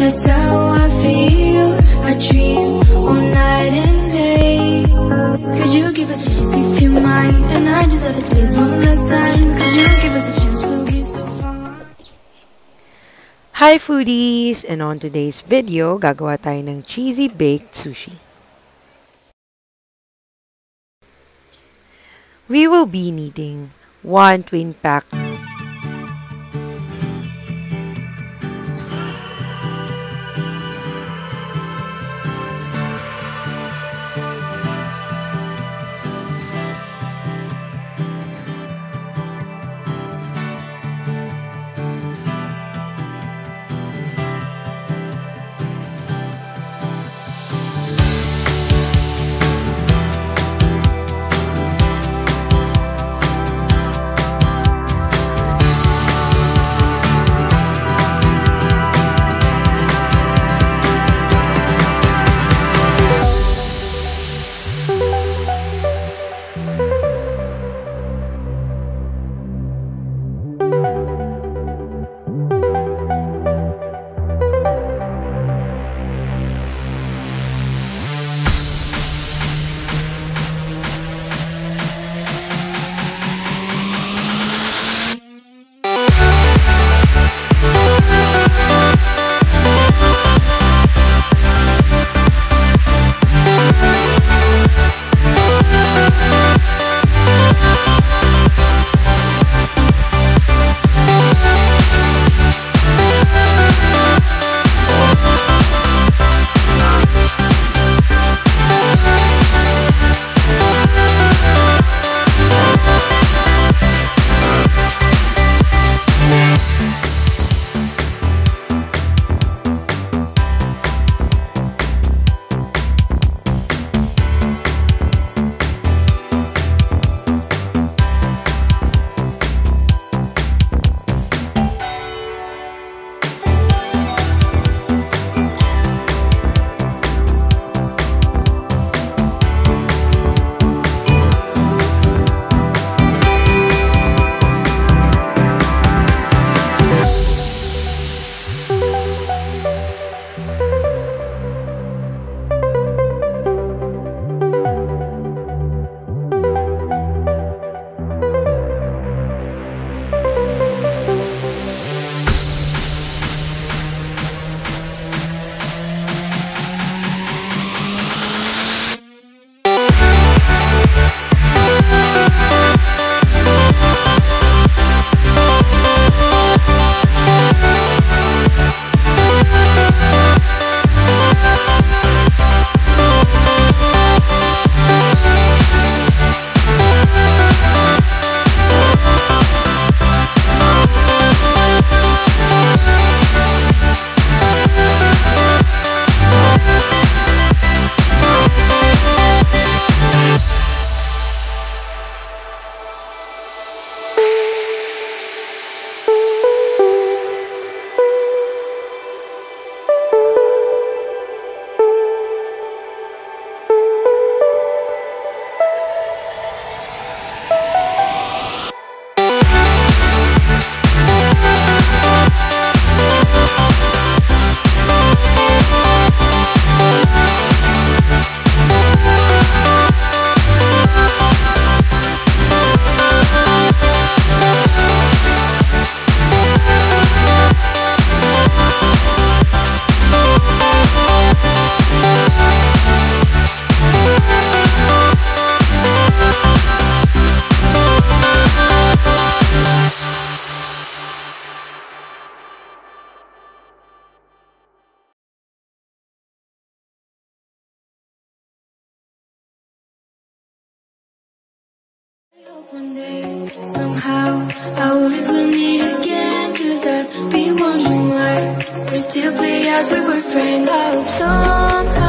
That's how I feel. I dream all night and day. Could you give us a chance if you're mine? And I deserve it, please, one last time. Could you give us a chance? We'll be so far Hi foodies! And on today's video, gagawa tayo ng cheesy baked sushi. We will be needing one twin pack one day, somehow, I always will meet again. Cause I've been wondering why we still play as we were friends. I hope